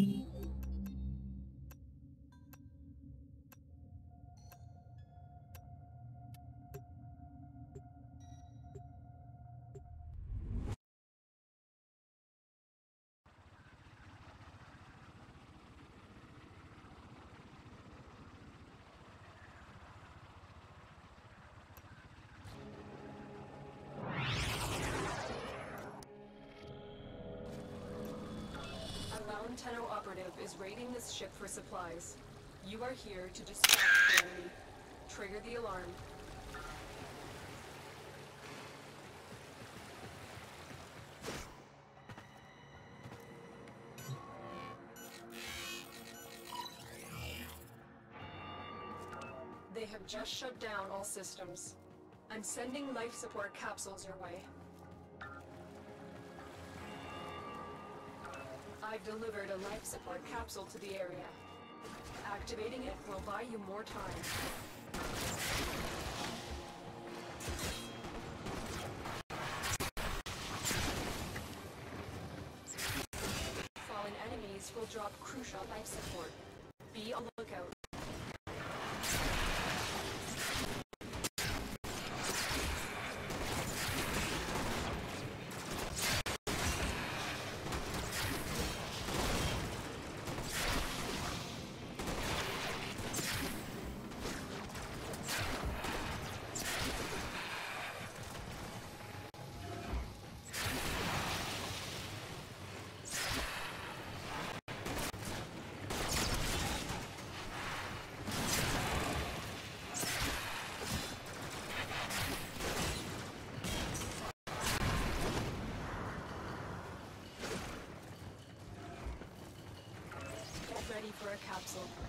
A Tenno operative is raiding this ship for supplies. You are here to distract the enemy. Trigger the alarm. They have just shut down all systems. I'm sending life support capsules your way. I've delivered a life support capsule to the area. Activating it will buy you more time. Fallen enemies will drop crucial life support. Be on for a capsule.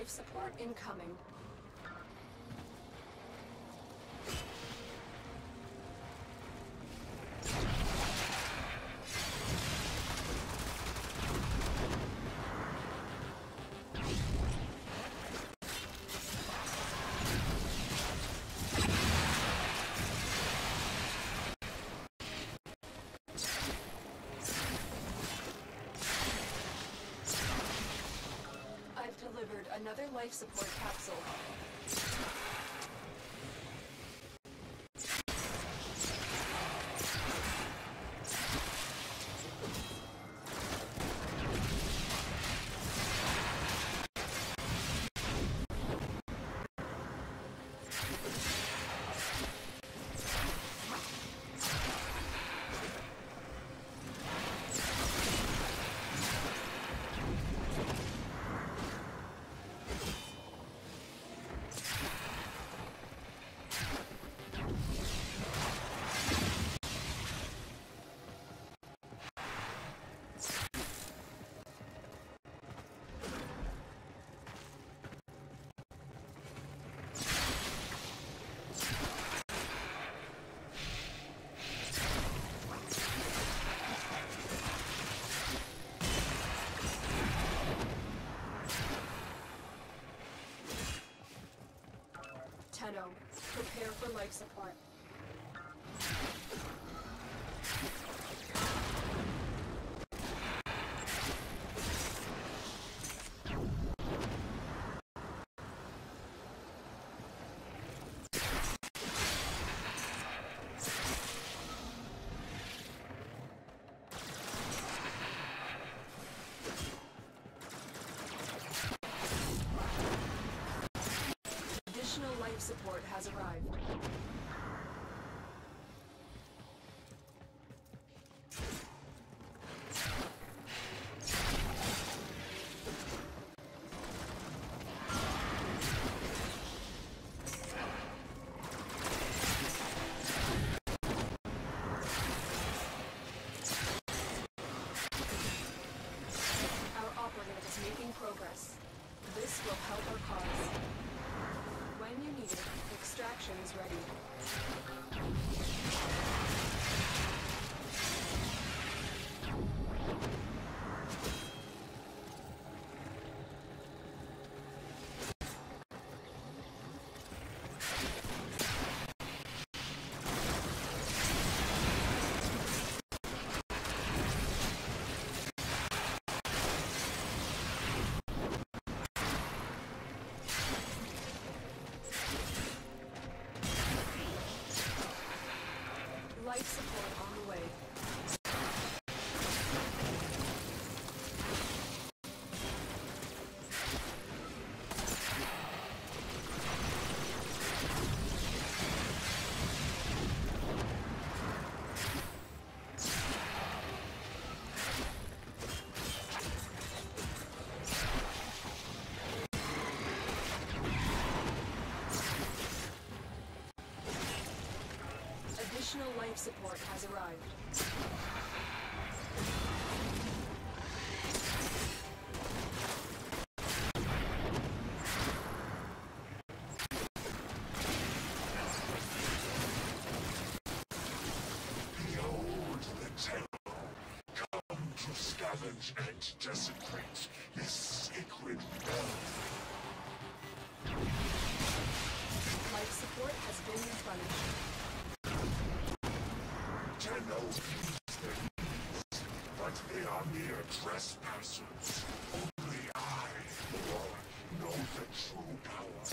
Life support incoming. Another life support capsule. Tenno, prepare for life support. Additional life support has arrived. Additional life support has arrived. Behold the Tenno, come to scavenge and desecrate this sacred realm. Life support has been replenished. Tenno use their but they are mere trespassers. Only I, Vor, know the true power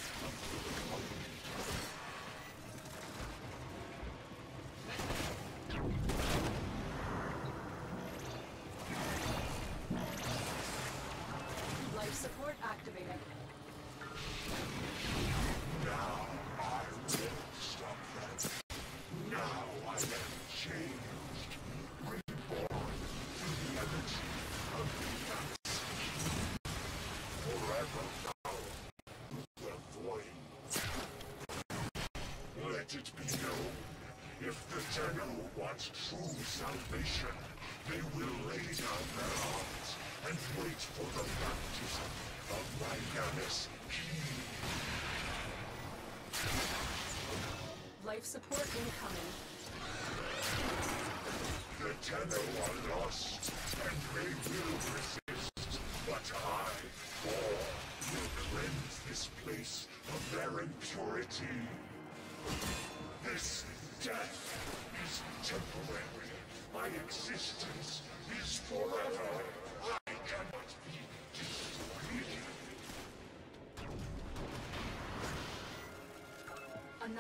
support incoming. The Tenno are lost, and they will resist. But I, Vor, will cleanse this place of their impurity. This death is temporary. My existence is forever.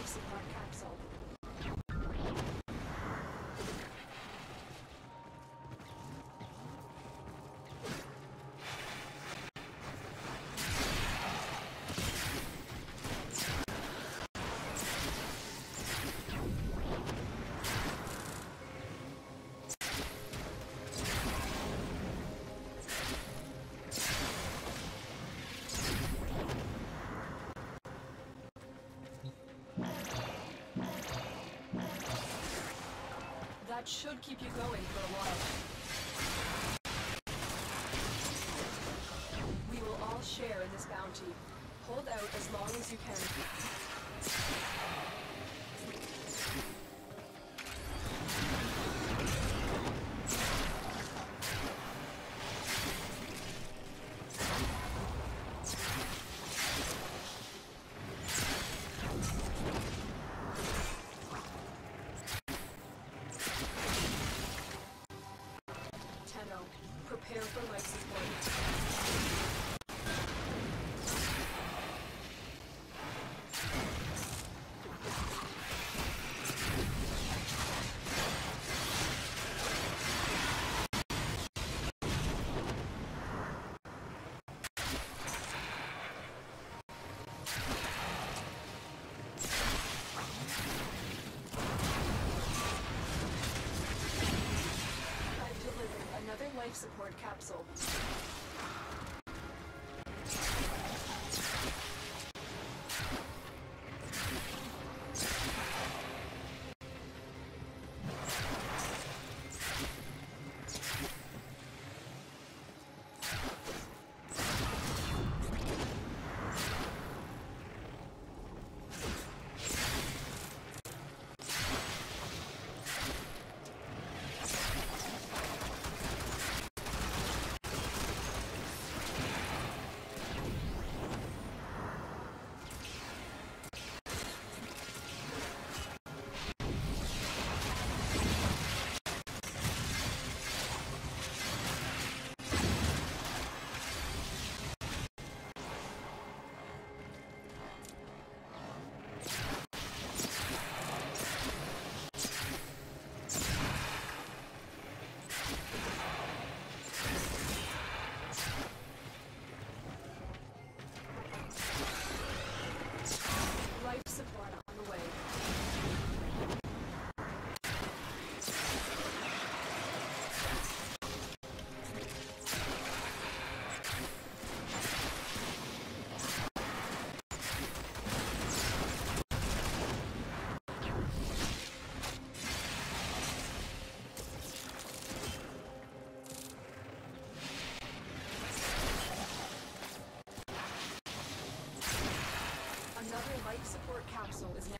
lives. That should keep you going for a while. We will all share in this bounty. Hold out as long as you can. Life support capsule. Another life support capsule is now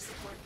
support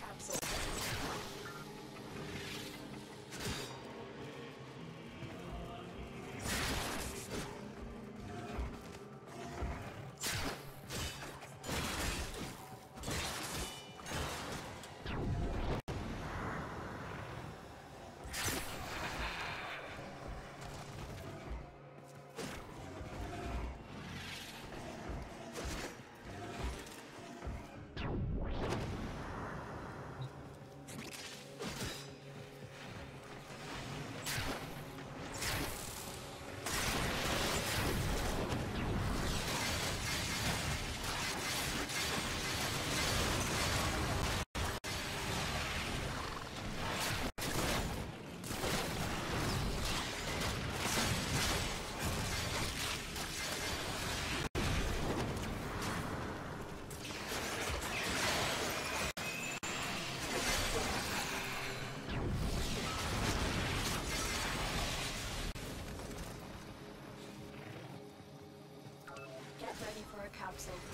ready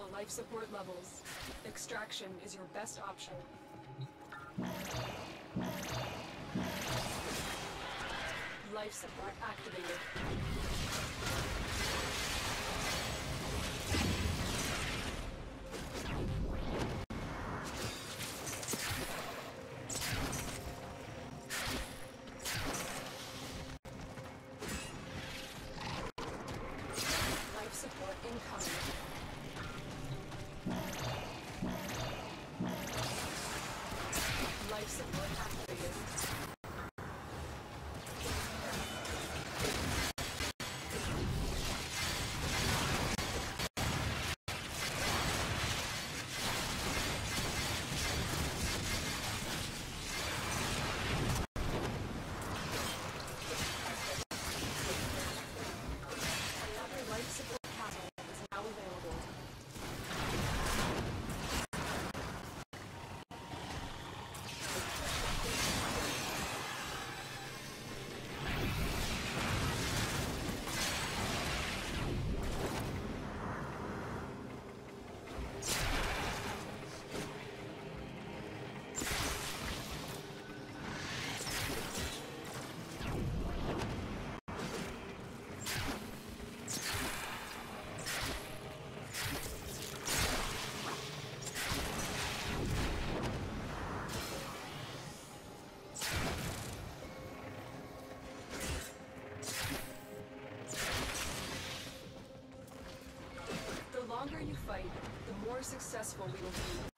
Critical life support levels. Extraction is your best option. Life support activated. Successful we will be.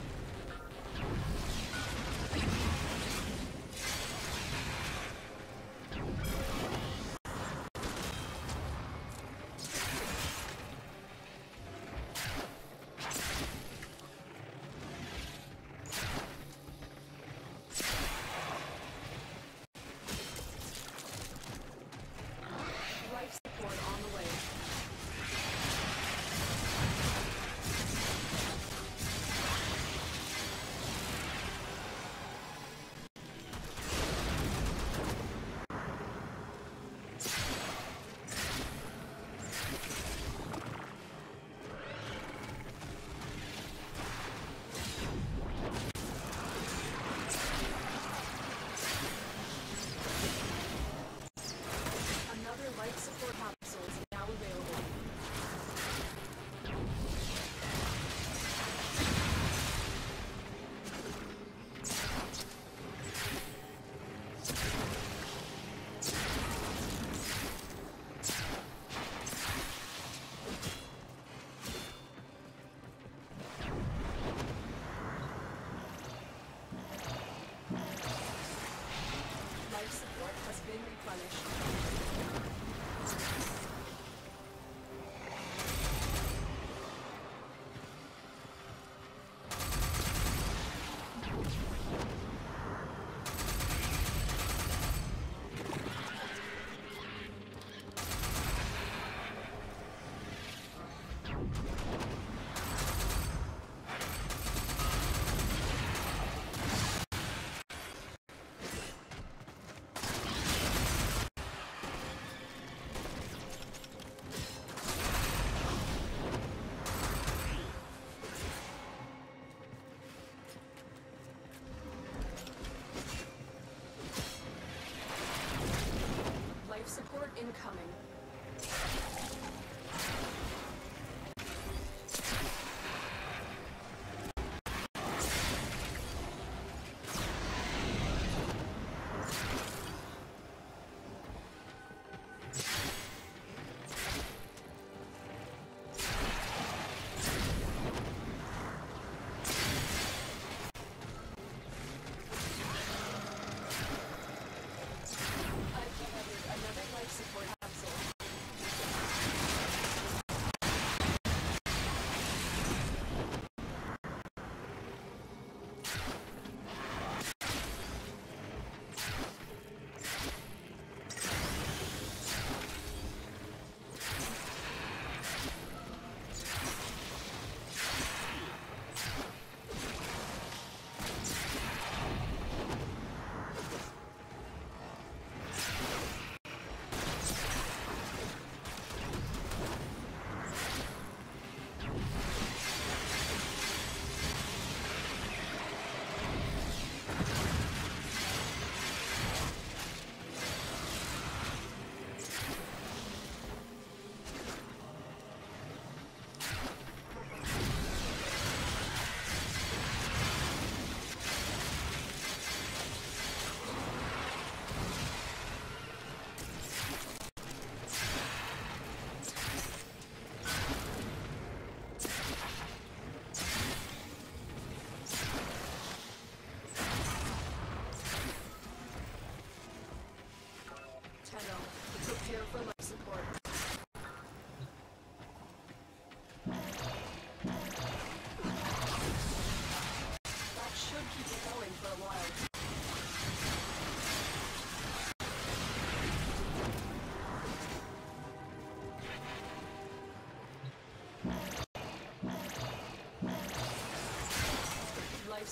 Incoming.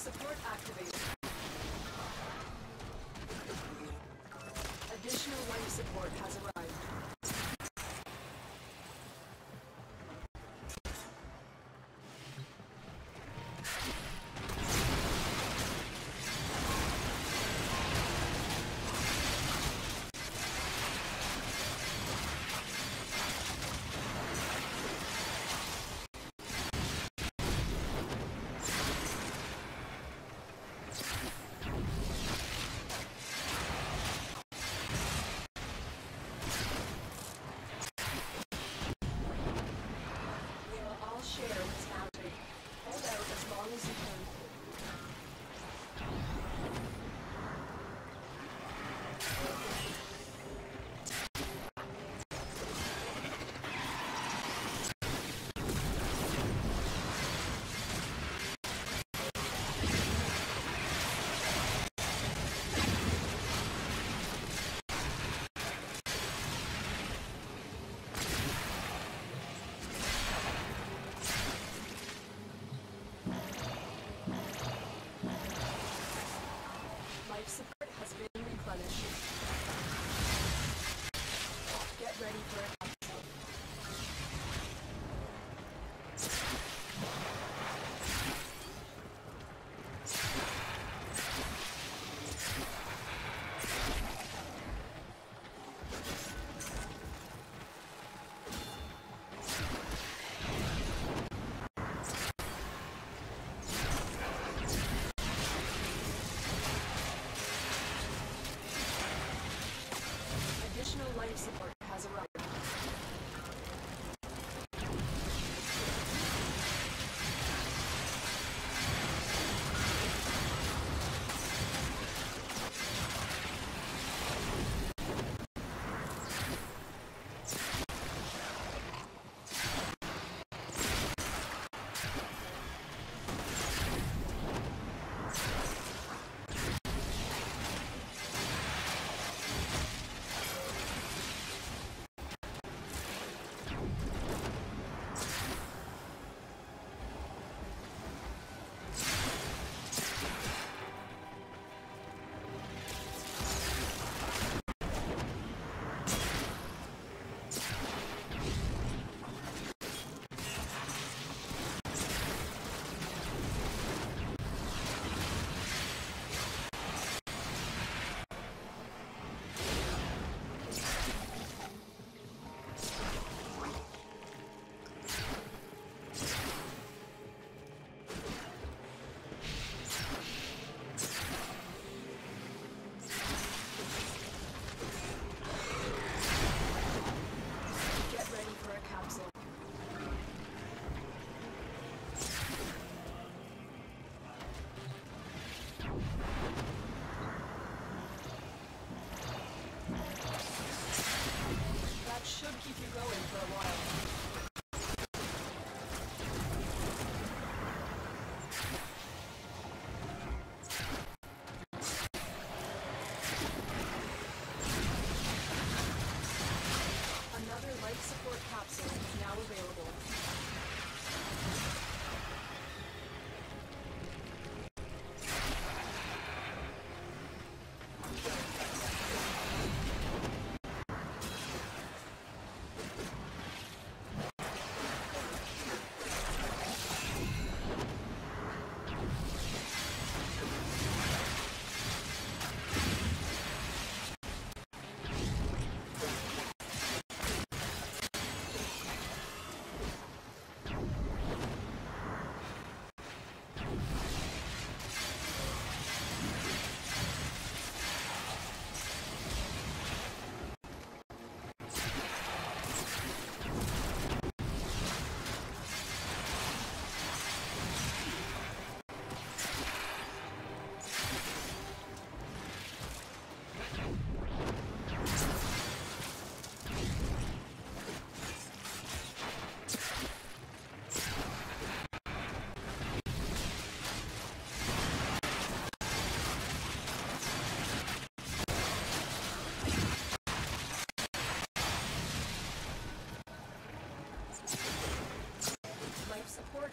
Support activated. Additional life support has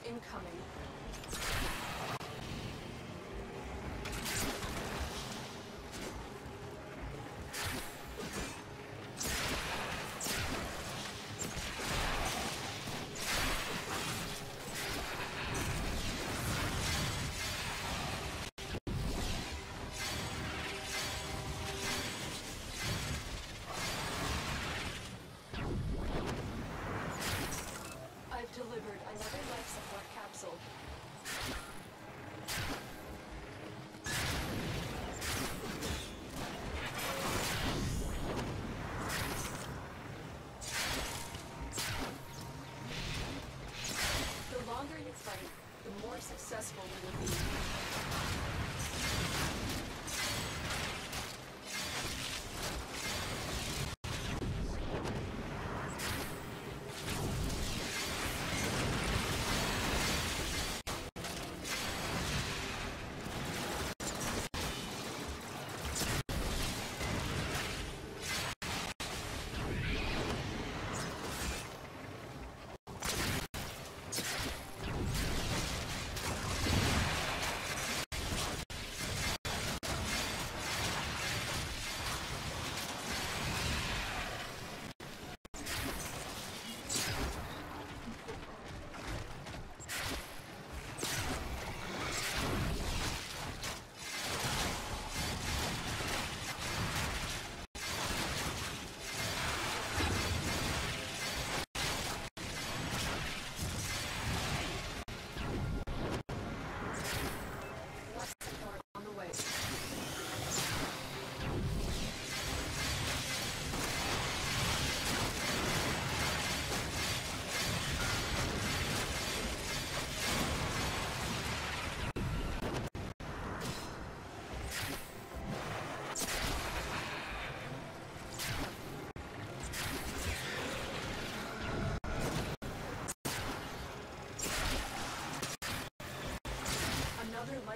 incoming.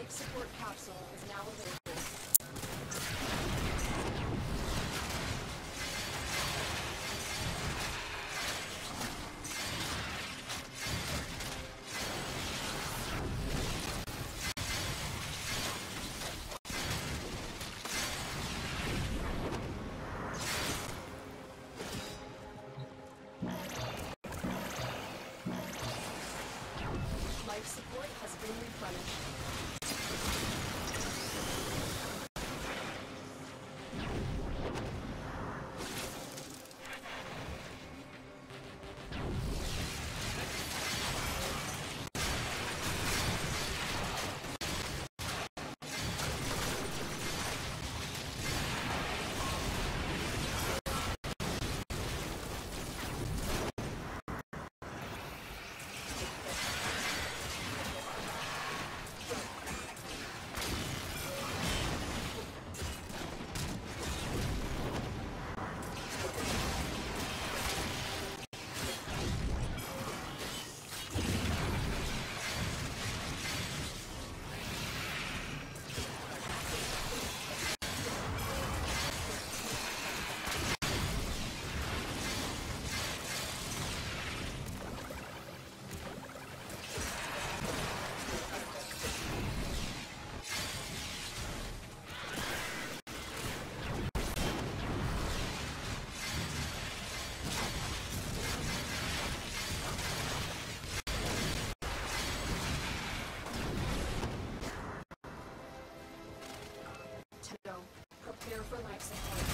life support capsule. Thank you.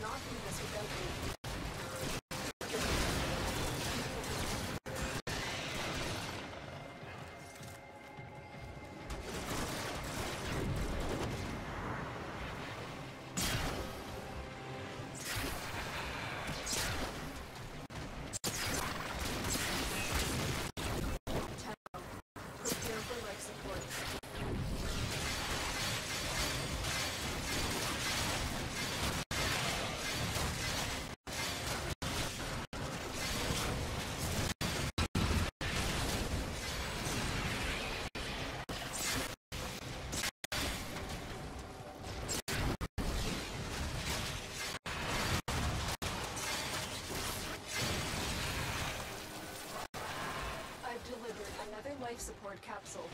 not in. life support capsule.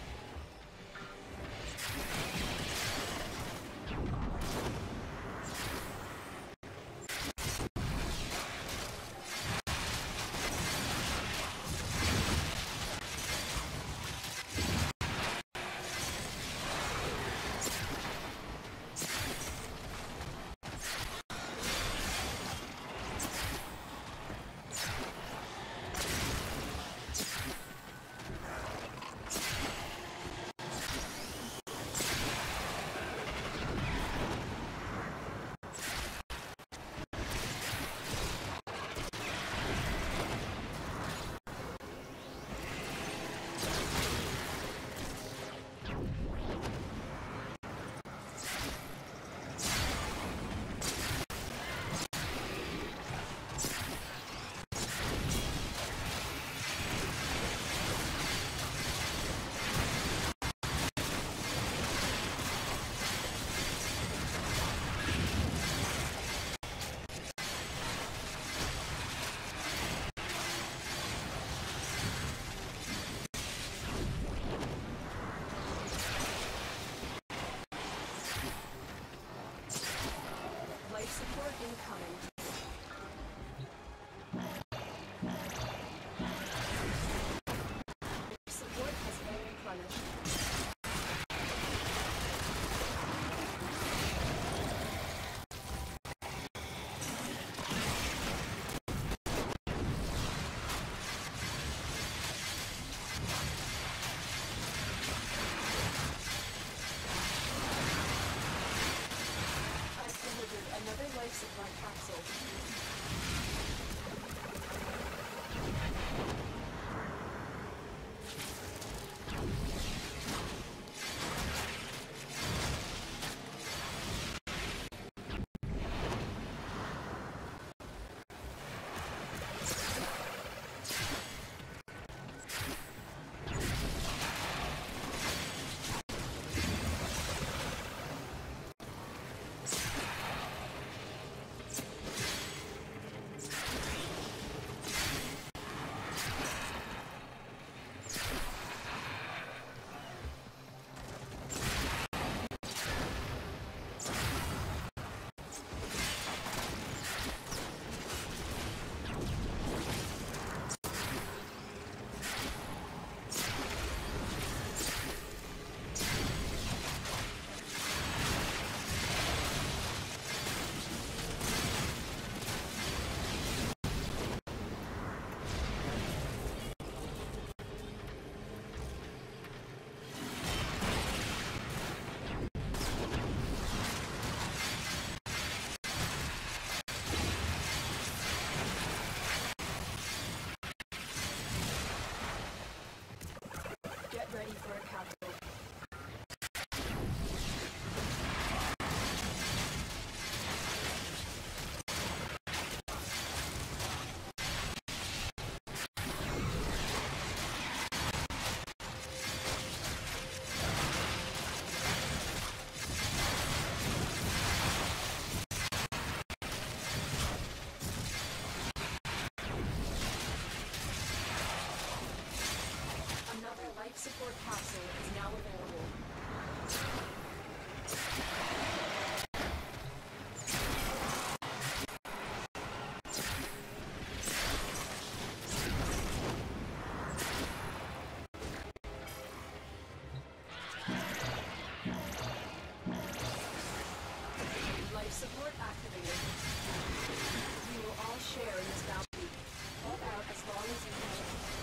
Life support capsule is now available. Life support activated. We will all share in this bounty. Hold out as long as you can.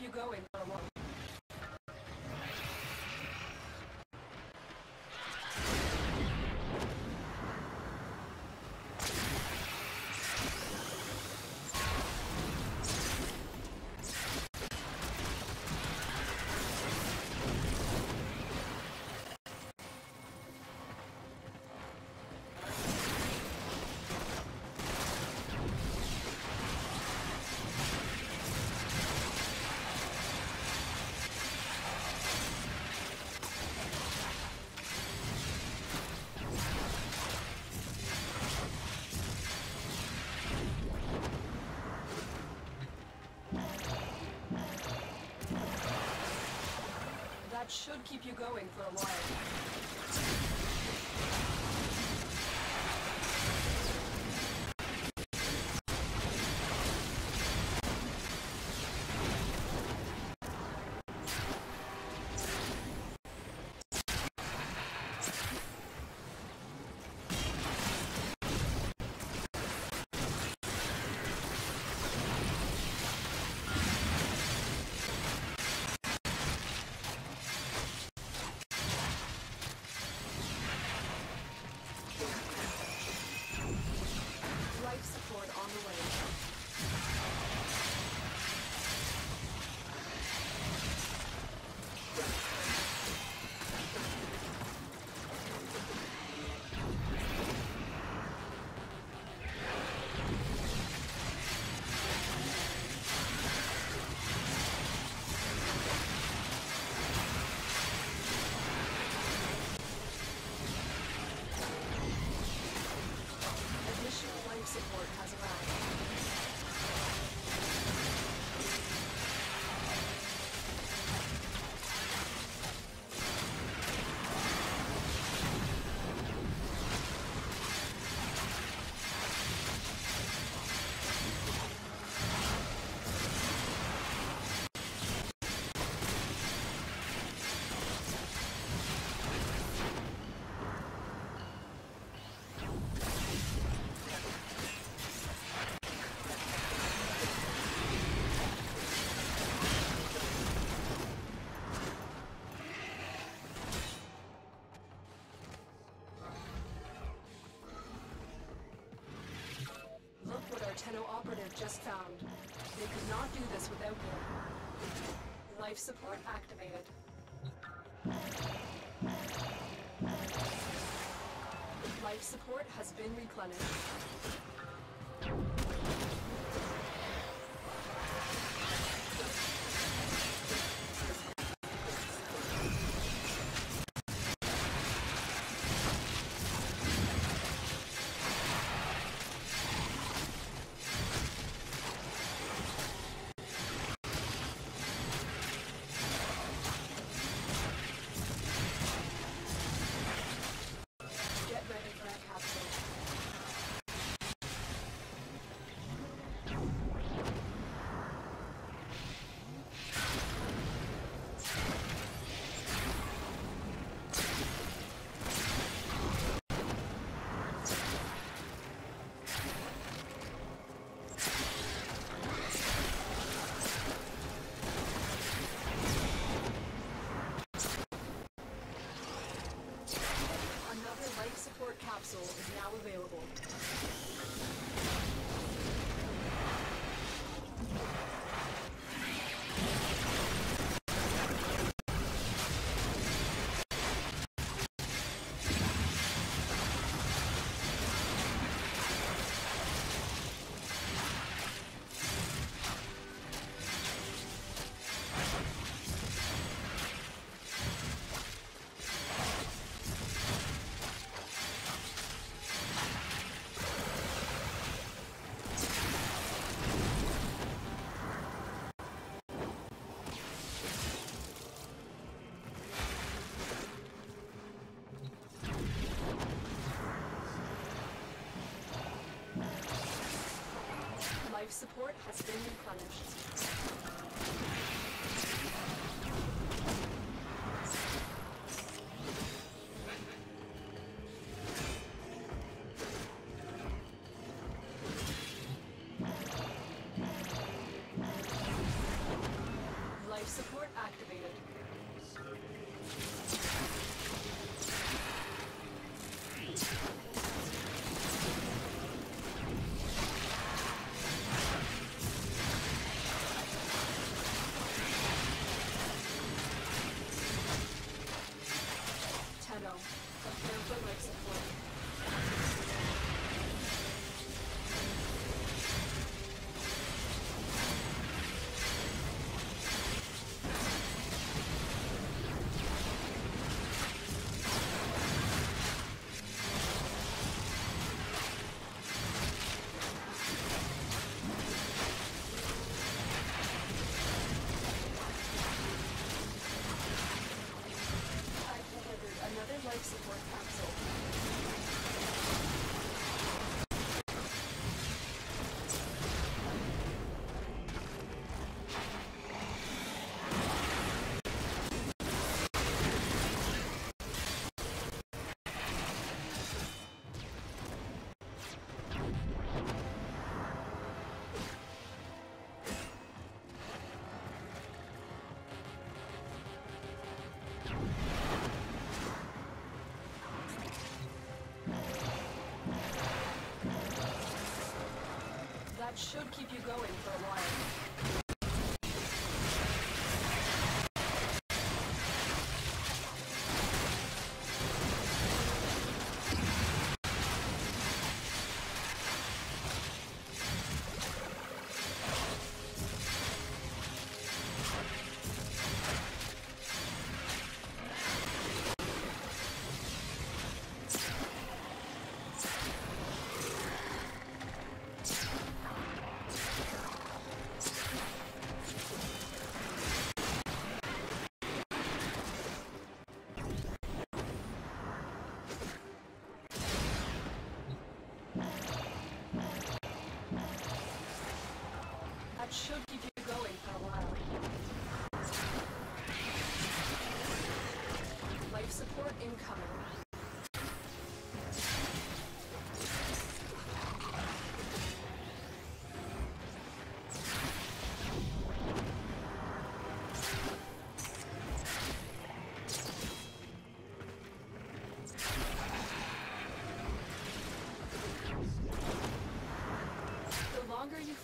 You going should keep you going for a while. Just found. They could not do this without you. Life support activated. Life support has been replenished. Support has been replenished. Should keep you going for a while.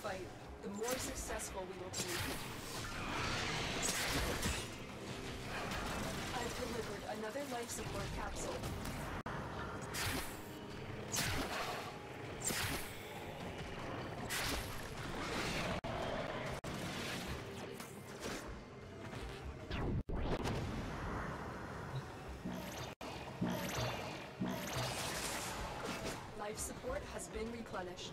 The fight, more successful we will be. I've delivered another life support capsule. Life support has been replenished.